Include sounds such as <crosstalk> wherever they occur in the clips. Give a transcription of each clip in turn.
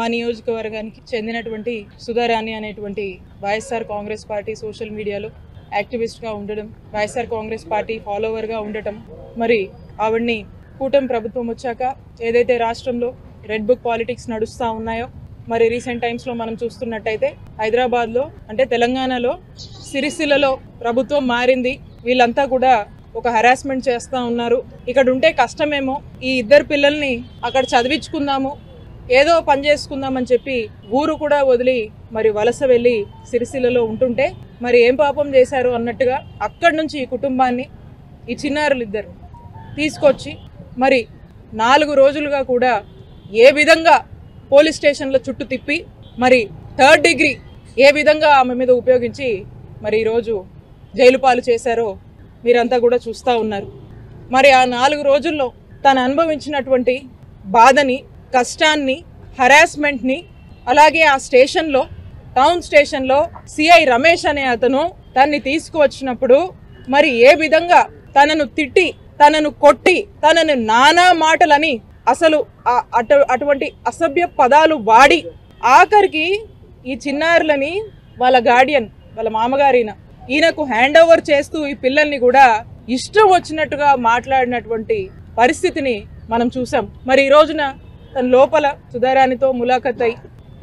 మా నియోజకవర్గానికి చెందినటువంటి సుధారాణి అనేటువంటి వైఎస్ఆర్ కాంగ్రెస్ పార్టీ సోషల్ మీడియాలో యాక్టివిస్ట్గా ఉండడం వైఎస్ఆర్ కాంగ్రెస్ పార్టీ ఫాలోవర్గా ఉండటం. మరి ఆవిడ్ని కూటమి ప్రభుత్వం వచ్చాక ఏదైతే రాష్ట్రంలో రెడ్ బుక్ పాలిటిక్స్ నడుస్తూ ఉన్నాయో మరి రీసెంట్ టైమ్స్లో మనం చూస్తున్నట్టయితే హైదరాబాద్లో అంటే తెలంగాణలో సిరిసిల్లలో ప్రభుత్వం మారింది. వీళ్ళంతా కూడా ఒక హరాస్మెంట్ చేస్తూ ఉన్నారు. ఇక్కడ ఉంటే కష్టమేమో. ఈ ఇద్దరు పిల్లల్ని అక్కడ చదివించుకుందాము ఏదో పని చేసుకుందామని చెప్పి ఊరు కూడా వదిలి మరి వలస వెళ్ళి సిరిసిల్లలో ఉంటుంటే మరి ఏం పాపం చేశారు అన్నట్టుగా అక్కడి నుంచి ఈ కుటుంబాన్ని ఈ చిన్నారులు ఇద్దరు తీసుకొచ్చి మరి నాలుగు రోజులుగా కూడా ఏ విధంగా పోలీస్ స్టేషన్లో చుట్టూ తిప్పి మరి థర్డ్ డిగ్రీ ఏ విధంగా ఆమె మీద ఉపయోగించి మరి ఈరోజు జైలు పాలు చేశారో మీరంతా కూడా చూస్తూ ఉన్నారు. మరి ఆ నాలుగు రోజుల్లో తను అనుభవించినటువంటి బాధని కష్టాన్ని హరాస్మెంట్ని అలాగే ఆ స్టేషన్లో టౌన్ స్టేషన్లో సిఐ రమేష్ అనే అతను తన్ని తీసుకువచ్చినప్పుడు మరి ఏ విధంగా తనను తిట్టి తనను కొట్టి తనను నానా మాటలని అసలు అటు అటువంటి అసభ్య పదాలు వాడి ఆఖరికి ఈ చిన్నారులని వాళ్ళ గార్డియన్ వాళ్ళ మామగారిన ఈయనకు హ్యాండ్ ఓవర్ చేస్తూ ఈ పిల్లల్ని కూడా ఇష్టం వచ్చినట్టుగా మాట్లాడినటువంటి పరిస్థితిని మనం చూసాం మరి ఈ రోజున తన లోపల సుధారాణితో ములాఖత్ అయి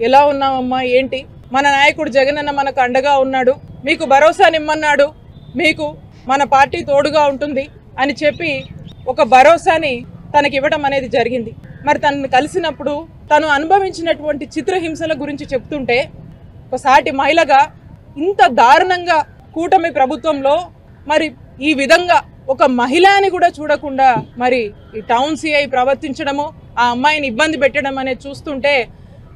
ఎలా ఉన్నామమ్మా ఏంటి? మన నాయకుడు జగనన్న మనకు అండగా ఉన్నాడు. మీకు భరోసానిమ్మన్నాడు మీకు మన పార్టీ తోడుగా ఉంటుంది అని చెప్పి ఒక భరోసాని తనకి ఇవ్వడం అనేది జరిగింది. మరి తనని కలిసినప్పుడు తను అనుభవించినటువంటి చిత్రహింసల గురించి చెప్తుంటే ఒక సాటి మహిళగా ఇంత దారుణంగా కూటమి ప్రభుత్వంలో మరి ఈ విధంగా ఒక మహిళని కూడా చూడకుండా మరి ఈ టౌన్ సిఐ ప్రవర్తించడము ఆ అమ్మాయిని ఇబ్బంది పెట్టడం అనేది చూస్తుంటే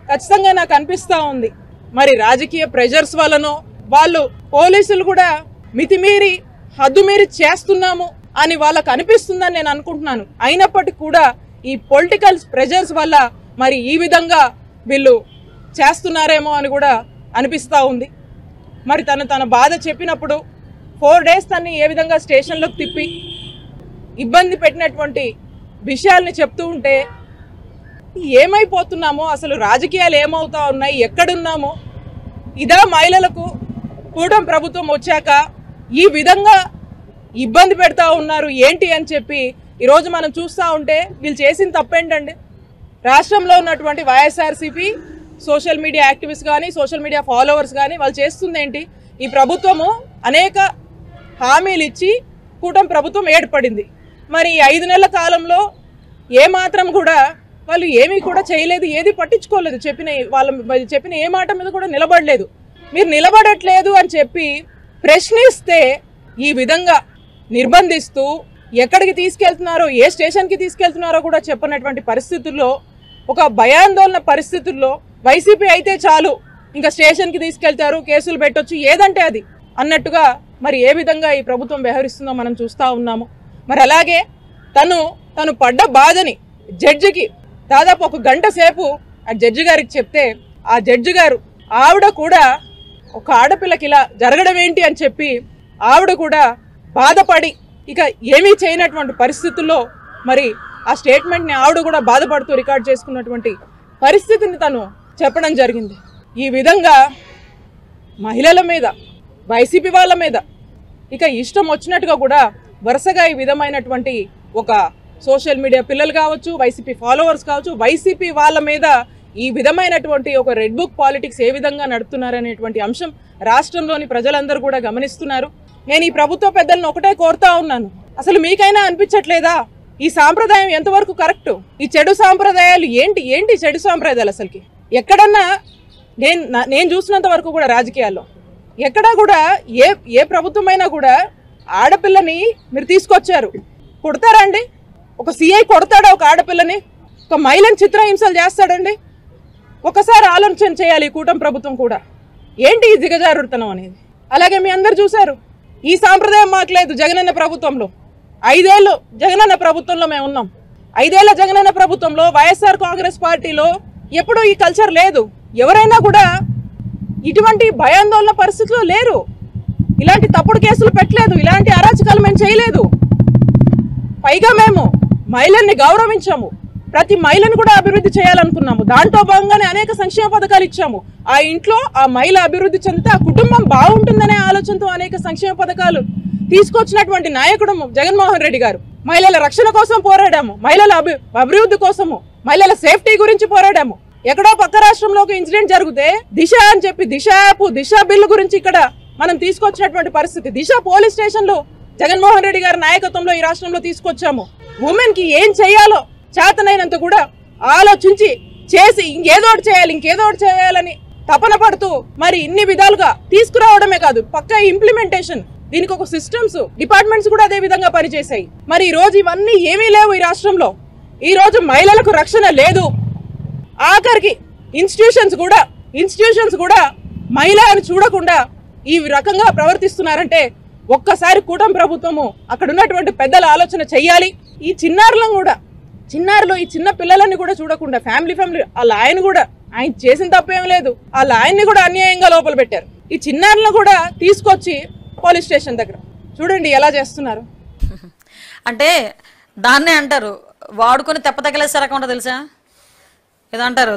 ఖచ్చితంగా నాకు అనిపిస్తూ ఉంది. మరి రాజకీయ ప్రెజర్స్ వల్లనో వాళ్ళు పోలీసులు కూడా మితిమీరి హద్దుమీరి చేస్తున్నాము అని వాళ్ళకు అనిపిస్తుందని నేను అనుకుంటున్నాను. అయినప్పటికీ కూడా ఈ పొలిటికల్ ప్రెజర్స్ వల్ల మరి ఈ విధంగా వీళ్ళు చేస్తున్నారేమో అని కూడా అనిపిస్తూ ఉంది. మరి తను తన బాధ చెప్పినప్పుడు ఫోర్ డేస్ తన్ని ఏ విధంగా స్టేషన్లోకి తిప్పి ఇబ్బంది పెట్టినటువంటి విషయాల్ని చెప్తూ ఉంటే ఏమైపోతున్నామో అసలు రాజకీయాలు ఏమవుతా ఉన్నాయి ఎక్కడున్నామో. ఇదా మహిళలకు కూటమి ప్రభుత్వం వచ్చాక ఈ విధంగా ఇబ్బంది పెడతా ఉన్నారు ఏంటి అని చెప్పి ఈరోజు మనం చూస్తూ ఉంటే వీళ్ళు చేసిన తప్పేంటండి? రాష్ట్రంలో ఉన్నటువంటి వైఎస్ఆర్సీపీ సోషల్ మీడియా యాక్టివిస్ట్ కానీ సోషల్ మీడియా ఫాలోవర్స్ కానీ వాళ్ళు చేస్తుంది ఏంటి? ఈ ప్రభుత్వము అనేక హామీలు ఇచ్చి కూటమి ప్రభుత్వం ఏర్పడింది. మరి ఈ ఐదు నెలల కాలంలో ఏ మాత్రం కూడా వాళ్ళు ఏమీ కూడా చేయలేదు ఏది పట్టించుకోలేదు. చెప్పిన వాళ్ళ వాళ్ళు చెప్పిన ఏ మాట మీద కూడా నిలబడలేదు. మీరు నిలబడట్లేదు అని చెప్పి ప్రశ్నిస్తే ఈ విధంగా నిర్బంధిస్తూ ఎక్కడికి తీసుకెళ్తున్నారో ఏ స్టేషన్కి తీసుకెళ్తున్నారో కూడా చెప్పనటువంటి పరిస్థితుల్లో ఒక భయాందోళన పరిస్థితుల్లో వైసీపీ అయితే చాలు ఇంకా స్టేషన్కి తీసుకెళ్తారు కేసులు పెట్టొచ్చు ఏదంటే అది అన్నట్టుగా మరి ఏ విధంగా ఈ ప్రభుత్వం వ్యవహరిస్తుందో మనం చూస్తూ ఉన్నాము. మరి అలాగే తను తను పడ్డ బాధని జడ్జికి దాదాపు ఒక గంట సేపు ఆ జడ్జి గారికి చెప్తే ఆ జడ్జి గారు ఆవిడ కూడా ఒక ఆడపిల్లకి ఇలా జరగడం ఏంటి? అని చెప్పి ఆవిడ కూడా బాధపడి ఇక ఏమీ చేయనటువంటి పరిస్థితుల్లో మరి ఆ స్టేట్మెంట్ని ఆవిడ కూడా బాధపడుతూ రికార్డ్ చేసుకున్నటువంటి పరిస్థితిని తను చెప్పడం జరిగింది. ఈ విధంగా మహిళల మీద వైసీపీ వాళ్ళ మీద ఇక ఇష్టం వచ్చినట్టుగా కూడా వరుసగా ఈ విధమైనటువంటి ఒక సోషల్ మీడియా పిల్లలు కావచ్చు వైసీపీ ఫాలోవర్స్ కావచ్చు వైసీపీ వాళ్ళ మీద ఈ విధమైనటువంటి ఒక రెడ్ బుక్ పాలిటిక్స్ ఏ విధంగా నడుపుతున్నారనేటువంటి అంశం రాష్ట్రంలోని ప్రజలందరూ కూడా గమనిస్తున్నారు. నేను ఈ ప్రభుత్వ పెద్దలను ఒకటే కోరుతా ఉన్నాను. అసలు మీకైనా అనిపించట్లేదా? ఈ సాంప్రదాయం ఎంతవరకు కరెక్ట్? ఈ చెడు సాంప్రదాయాలు ఏంటి? ఏంటి చెడు సాంప్రదాయాలు అసలుకి? ఎక్కడన్నా నేను నేను చూసినంత వరకు కూడా రాజకీయాల్లో. ఎక్కడా కూడా ఏ ఏ ప్రభుత్వమైనా కూడా ఆడపిల్లని మీరు తీసుకొచ్చారు. కొడతారా అండి? ఒక సిఐ కొడతాడా ఒక ఆడపిల్లని? ఒక మహిళని చిత్రహింసలు చేస్తాడండి? ఒకసారి ఆలోచన చేయాలి ఈ కూటమి ప్రభుత్వం కూడా. ఏంటి ఈ దిగజారుడుతనం అనేది? అలాగే మీ అందరు చూశారు. ఈ సాంప్రదాయం మాకు లేదు జగనన్న ప్రభుత్వంలో. ఐదేళ్ళు జగనన్న ప్రభుత్వంలో మేము ఉన్నాం. ఐదేళ్ళ జగనన్న ప్రభుత్వంలో వైఎస్ఆర్ కాంగ్రెస్ పార్టీలో ఎప్పుడూ ఈ కల్చర్ లేదు. ఎవరైనా కూడా ఇటువంటి భయాందోళన పరిస్థితుల్లో లేరు. ఇలాంటి తప్పుడు కేసులు పెట్టలేదు. ఇలాంటి అరాచకాలు మేము చేయలేదు. పైగా మేము మహిళల్ని గౌరవించాము. ప్రతి మహిళను కూడా అభివృద్ధి చేయాలనుకున్నాము. దాంట్లో భాగంగానే అనేక సంక్షేమ పథకాలు ఇచ్చాము. ఆ ఇంట్లో ఆ మహిళ అభివృద్ధి చెందితే ఆ కుటుంబం బాగుంటుందనే ఆలోచనతో అనేక సంక్షేమ పథకాలు తీసుకొచ్చినటువంటి నాయకుడు జగన్మోహన్ రెడ్డి గారు. మహిళల రక్షణ కోసం పోరాడాము. మహిళల అభి అభివృద్ధి కోసము మహిళల సేఫ్టీ గురించి పోరాడాము. ఎక్కడో పక్క రాష్ట్రంలో ఒక ఇన్సిడెంట్ జరిగితే దిశ అని చెప్పి దిశ యాప్ దిశ బిల్లు గురించి ఇక్కడ మనం తీసుకొచ్చినటువంటి పరిస్థితి. దిశ పోలీస్ స్టేషన్లో జగన్మోహన్ రెడ్డి గారి నాయకత్వంలో ఈ రాష్ట్రంలో తీసుకొచ్చాము. ఉమెన్కి ఏం చేయాలో చేతనైనంత కూడా ఆలోచించి చేసి ఇంకేదో ఒకటి చేయాలి ఇంకేదో ఒకటి చేయాలని తపన పడుతూ మరి ఇన్ని విధాలుగా తీసుకురావడమే కాదు పక్క ఇంప్లిమెంటేషన్ దీనికి ఒక సిస్టమ్స్ డిపార్ట్మెంట్స్ కూడా అదే విధంగా పనిచేశాయి. మరి ఈ రోజు ఇవన్నీ ఏమీ లేవు ఈ రాష్ట్రంలో. ఈ రోజు మహిళలకు రక్షణ లేదు. ఆఖరికి ఇన్స్టిట్యూషన్స్ కూడా ఇన్స్టిట్యూషన్స్ కూడా మహిళ అని చూడకుండా ఈ రకంగా ప్రవర్తిస్తున్నారంటే ఒక్కసారి కూటమి ప్రభుత్వము అక్కడ ఉన్నటువంటి పెద్దల ఆలోచన చెయ్యాలి. ఈ చిన్నారులను కూడా చిన్నారులు ఈ చిన్న పిల్లలని కూడా చూడకుండా ఫ్యామిలీ ఫ్యామిలీ వాళ్ళ ఆయన కూడా ఆయన చేసిన తప్పేం లేదు. వాళ్ళ ఆయన్ని కూడా అన్యాయంగా లోపల పెట్టారు. ఈ చిన్నారులను కూడా తీసుకొచ్చి పోలీస్ స్టేషన్ దగ్గర. చూడండి ఎలా చేస్తున్నారు. <laughs> అంటే దాన్నే అంటారు. వాడుకొని తెప్ప తగిలేసే రకం ఉంటుంది తెలుసా? ఏదో అంటారు.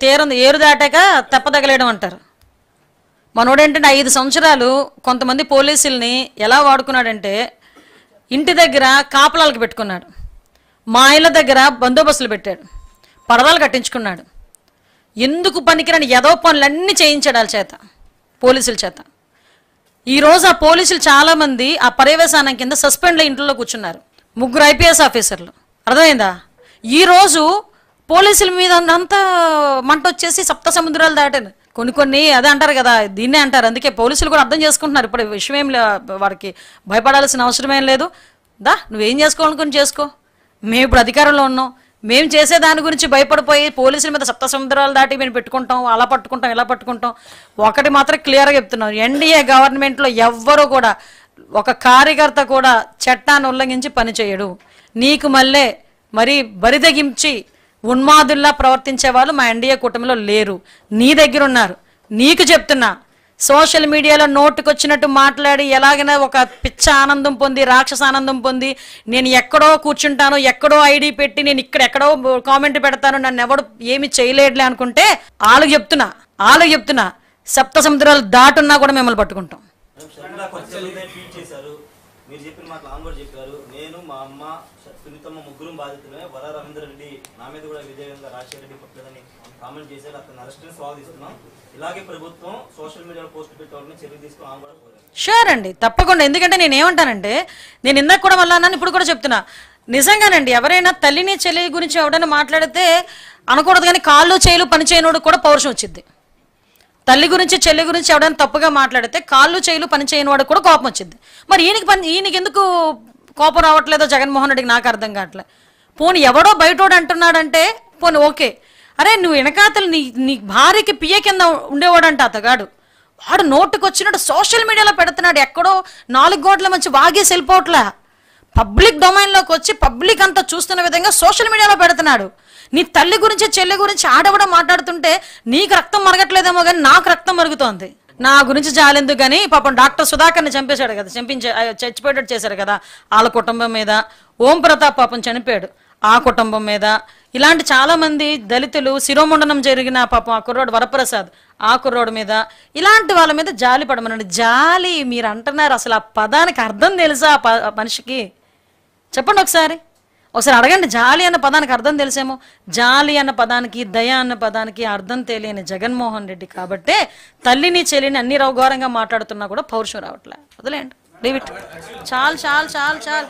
తీరం ఏరు దాటాక తెప్ప తగలేయడం అంటారు. మనోడేంటంటే ఐదు సంవత్సరాలు కొంతమంది పోలీసుల్ని ఎలా వాడుకున్నాడంటే ఇంటి దగ్గర కాపలాలకు పెట్టుకున్నాడు. మా ఇళ్ళ దగ్గర బందోబస్తులు పెట్టాడు. పరదాలు కట్టించుకున్నాడు. ఎందుకు పనికిరాని ఎదో పనులన్నీ చేయించాడు వాళ్ళ చేత పోలీసుల చేత. ఈరోజు ఆ పోలీసులు చాలామంది ఆ పర్యవేశానం కింద సస్పెండ్లో ఇంట్లో కూర్చున్నారు. ముగ్గురు ఐపీఎస్ ఆఫీసర్లు. అర్థమైందా? ఈరోజు పోలీసుల మీద అంత మంట వచ్చేసి సప్త సముద్రాలు దాటాను. కొన్ని కొన్ని అదే అంటారు కదా దీన్నే అంటారు. అందుకే పోలీసులు కూడా అర్థం చేసుకుంటున్నారు. ఇప్పుడు విషయం ఏం వాడికి వారికి భయపడాల్సిన అవసరం ఏం లేదు. దా నువ్వేం చేసుకోవాలనుకుని చేసుకో. మేము ఇప్పుడు అధికారంలో ఉన్నాం. మేము చేసే దాని గురించి భయపడిపోయి పోలీసుల మీద సప్త సముద్రాలు దాటి మేము పెట్టుకుంటాం అలా పట్టుకుంటాం ఇలా పట్టుకుంటాం. ఒకటి మాత్రం క్లియర్గా చెప్తున్నాం ఎన్డీఏ గవర్నమెంట్లో ఎవ్వరూ కూడా ఒక కార్యకర్త కూడా చట్టాన్ని ఉల్లంఘించి పనిచేయడు నీకు మళ్ళీ మరీ బరిదగించి ఉన్మాదుల్లా ప్రవర్తించే వాళ్ళు మా ఎన్డీఏ కూటమిలో లేరు. నీ దగ్గర ఉన్నారు. నీకు చెప్తున్నా. సోషల్ మీడియాలో నోటుకొచ్చినట్టు మాట్లాడి ఎలాగైనా ఒక పిచ్చ ఆనందం పొంది రాక్షస ఆనందం పొంది నేను ఎక్కడో కూర్చుంటాను ఎక్కడో ఐడి పెట్టి నేను ఇక్కడ ఎక్కడో కామెంట్ పెడతాను నన్ను ఎవడు ఏమి చేయలేడులే అనుకుంటే వాళ్ళకి చెప్తున్నా వాళ్ళకి చెప్తున్నా. సప్త సముద్రాలు దాటున్నా కూడా మిమ్మల్ని పట్టుకుంటాం. మీరు చెప్పిన మాటలు ఆమె కూడా చెప్పారు. నేను మా అమ్మ సునీతమ్మ ముగ్గురు బాధితులమే. వర రవీంద్ర రెడ్డి నా మీద కూడా విధేయంగా రాజశేఖర రెడ్డి పట్టలేదని కామెంట్ చేశారు. అతను అరెస్ట్ని స్వాగతిస్తున్నాం. ఇలాగే ప్రభుత్వం సోషల్ మీడియాలో పోస్ట్ పెట్టే చర్య తీసుకుని షూర్ అండి. తప్పకుండా. ఎందుకంటే నేను ఏమంటానంటే నేను ఇందాక కూడా మళ్ళా అన్నాను ఇప్పుడు కూడా చెప్తున్నా. నిజంగానండి ఎవరైనా తల్లిని చెల్లి గురించి ఎవడైనా మాట్లాడితే అనకూడదు కానీ కాళ్ళు చేయలు పనిచేయనోడు కూడా పౌరుషం వచ్చింది తల్లి గురించి చెల్లి గురించి ఎవడైనా తప్పుగా మాట్లాడితే కాళ్ళు చేయలు పనిచేయని వాడు కూడా కోపం వచ్చింది మరి ఈయనకి పని ఈయనకి ఎందుకు కోపం రావట్లేదో జగన్మోహన్ రెడ్డికి నాకు అర్థం కావట్లే. పోనీ ఎవడో బయటోడు అంటున్నాడంటే పోనీ ఓకే. అరే నువ్వు వెనకాతలు నీ నీ భార్యకి పియ్య కింద ఉండేవాడంట అతగాడు. వాడు నోటుకు వచ్చినట్టు సోషల్ మీడియాలో పెడుతున్నాడు ఎక్కడో నాలుగు గోట్ల మంచి వాగేసి వెళ్ళిపోవట్లే పబ్లిక్ డొమైన్లోకి వచ్చి పబ్లిక్ అంతా చూస్తున్న విధంగా సోషల్ మీడియాలో పెడుతున్నాడు. నీ తల్లి గురించి చెల్లి గురించి ఆడవడం మాట్లాడుతుంటే నీకు రక్తం మరగట్లేదేమో కానీ నాకు రక్తం మరుగుతోంది. నా గురించి జాలెందుకు కానీ పాపం డాక్టర్ సుధాకర్ని చంపేశాడు కదా చంపించే చచ్చిపోయేటట్టు చేశారు కదా వాళ్ళ కుటుంబం మీద. ఓం ప్రతాప్ పాపం చనిపోయాడు ఆ కుటుంబం మీద. ఇలాంటి చాలామంది దళితులు శిరోముండనం జరిగిన పాపం ఆ కుర్రోడు వరప్రసాద్ ఆ కుర్రోడు మీద. ఇలాంటి వాళ్ళ మీద జాలి పడమనండి. జాలి మీరు అంటున్నారు అసలు ఆ పదానికి అర్థం తెలుసా ఆ ప- ఆ మనిషికి? చెప్పండి ఒకసారి. ఒకసారి అడగండి జాలి అన్న పదానికి అర్థం తెలిసేమో? జాలి అన్న పదానికి దయ అన్న పదానికి అర్థం తెలియని జగన్మోహన్ రెడ్డి కాబట్టే తల్లిని చెల్లిని అన్ని రౌఘోరంగా మాట్లాడుతున్నా కూడా పౌరుషం రావట్లే. వదిలేండి లీవ్ చాలు చాలు చాలు చాలు.